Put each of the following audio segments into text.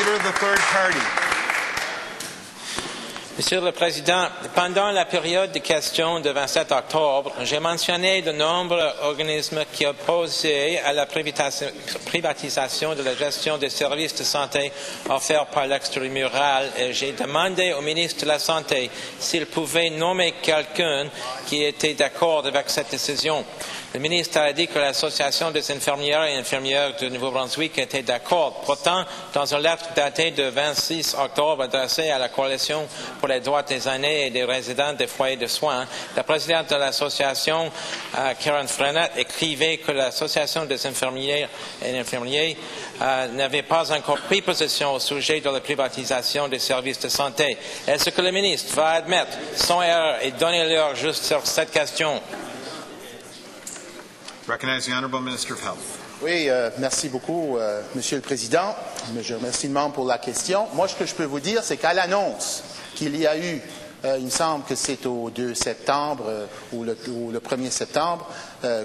Leader of the Third Party. Monsieur le Président, pendant la période de questions de 27 octobre, j'ai mentionné de nombreux organismes qui opposaient à la privatisation de la gestion des services de santé offerts par l'extramural et j'ai demandé au ministre de la Santé s'il pouvait nommer quelqu'un qui était d'accord avec cette décision. Le ministre a dit que l'Association des infirmières et infirmières du Nouveau-Brunswick était d'accord. Pourtant, dans une lettre datée de 26 octobre adressée à la Coalition pour les droits des aînés et des résidents des foyers de soins, la présidente de l'association, euh, Karen Frenette, écrivait que l'Association des infirmières et infirmiers euh, n'avait pas encore pris position au sujet de la privatisation des services de santé. Est-ce que le ministre va admettre son erreur et donner l'heure juste sur cette question? Oui, euh, merci beaucoup, euh, Monsieur le Président. Je remercie le membre pour la question. Moi, ce que je peux vous dire, c'est qu'à l'annonce qu'il y a eu, euh, il me semble que c'est au 2 septembre ou, le, ou, le, 1er septembre,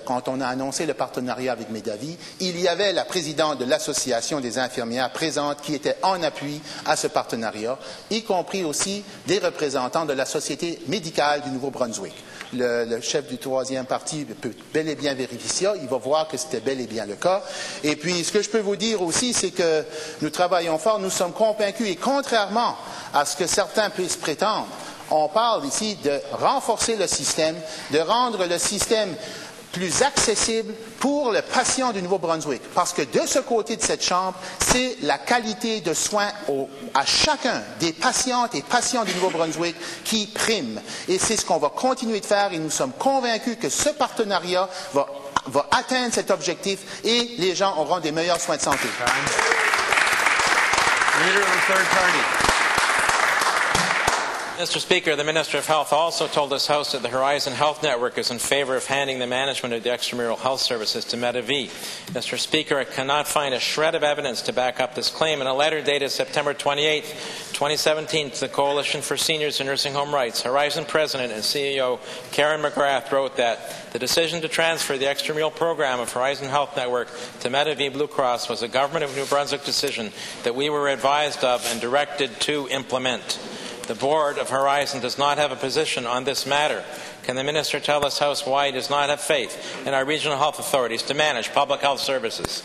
quand on a annoncé le partenariat avec Medavi, il y avait la présidente de l'Association des infirmières présente qui était en appui à ce partenariat, y compris aussi des représentants de la Société médicale du Nouveau-Brunswick le, chef du troisième parti peut bel et bien vérifier ça. Il va voir que c'était bel et bien le cas. Et puis, ce que je peux vous dire aussi, c'est que nous travaillons fort, nous sommes convaincus, et contrairement à ce que certains puissent prétendre, on parle ici de renforcer le système, de rendre le système plus accessible pour le patient du Nouveau-Brunswick. Parce que de ce côté de cette chambre, c'est la qualité de soins à chacun des patientes et patients du Nouveau-Brunswick qui prime. Et c'est ce qu'on va continuer de faire et nous sommes convaincus que ce partenariat va, va atteindre cet objectif et les gens auront des meilleurs soins de santé. Mr. Speaker, the Minister of Health also told this House that the Horizon Health Network is in favour of handing the management of the extramural health services to Medavie. Mr. Speaker, I cannot find a shred of evidence to back up this claim. In a letter dated September 28, 2017, to the Coalition for Seniors and Nursing Home Rights, Horizon President and CEO Karen McGrath wrote that the decision to transfer the extramural program of Horizon Health Network to Medavie Blue Cross was a Government of New Brunswick decision that we were advised of and directed to implement. The board of Horizon does not have a position on this matter. Can the minister tell this House why he does not have faith in our regional health authorities to manage public health services?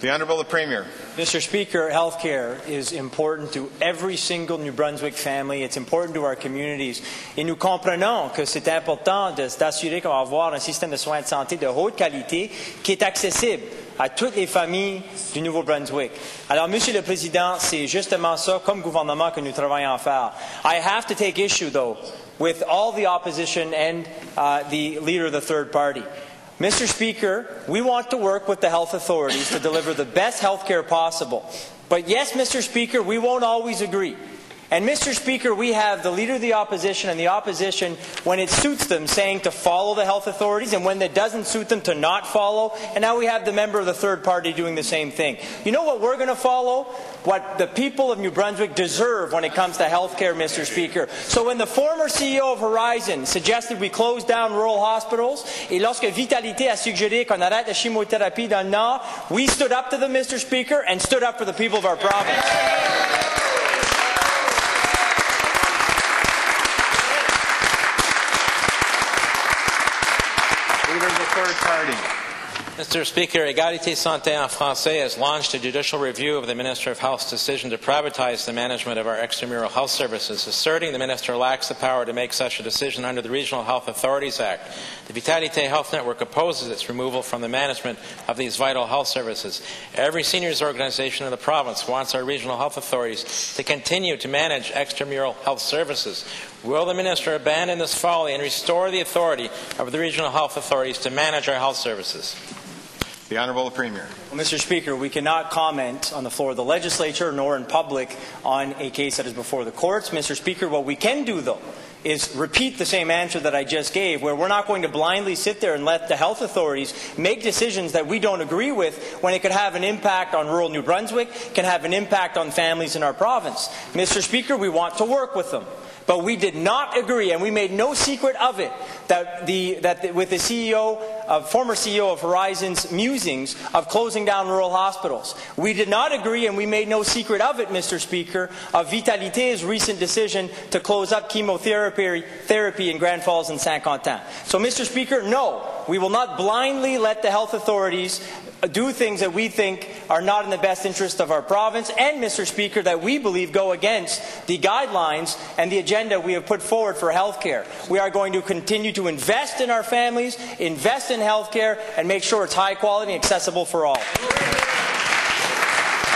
The Honourable the Premier. Mr. Speaker, health care is important to every single New Brunswick family. It's important to our communities. Et nous comprenons que c'est important d'assurer qu'on va avoir un système de soins de santé de haute qualité qui est accessible à toutes les familles du Nouveau-Brunswick. Alors, Monsieur le Président, c'est justement ça, comme gouvernement, que nous travaillons à faire. I have to take issue, though, with all the opposition and uh, the leader of the third party. Mr. Speaker, we want to work with the health authorities to deliver the best health care possible. But yes, Mr. Speaker, we won't always agree. And, Mr. Speaker, we have the Leader of the Opposition and the Opposition, when it suits them, saying to follow the health authorities, and when it doesn't suit them, to not follow. And now we have the member of the third party doing the same thing. You know what we're going to follow? What the people of New Brunswick deserve when it comes to health care, Mr. Speaker. So when the former CEO of Horizon suggested we close down rural hospitals, et lorsque Vitalité a suggéré qu'on arrête la chimiothérapie dans le Nord, we stood up to them, Mr. Speaker, and stood up for the people of our province. Mr. Speaker, Égalité Santé en français has launched a judicial review of the Minister of Health's decision to privatize the management of our extramural health services, asserting the Minister lacks the power to make such a decision under the Regional Health Authorities Act. The Vitalité Health Network opposes its removal from the management of these vital health services. Every seniors organization in the province wants our regional health authorities to continue to manage extramural health services. Will the Minister abandon this folly and restore the authority of the regional health authorities to manage our health services? The Honourable Premier. Well, Mr. Speaker, we cannot comment on the floor of the legislature nor in public on a case that is before the courts. Mr. Speaker, what we can do, though, is repeat the same answer that I just gave, where we're not going to blindly sit there and let the health authorities make decisions that we don't agree with when it could have an impact on rural New Brunswick, can have an impact on families in our province. Mr. Speaker, we want to work with them. But we did not agree, and we made no secret of it, that, the, that the, with the CEO former CEO of Horizon's musings of closing down rural hospitals. We did not agree, and we made no secret of it, Mr. Speaker, of Vitalité's recent decision to close up chemotherapy therapy in Grand Falls and Saint-Quentin. So, Mr. Speaker, no, we will not blindly let the health authorities do things that we think are not in the best interest of our province, and, Mr. Speaker, that we believe go against the guidelines and the agenda we have put forward for health care. We are going to continue to invest in our families, invest in health care, and make sure it's high quality and accessible for all.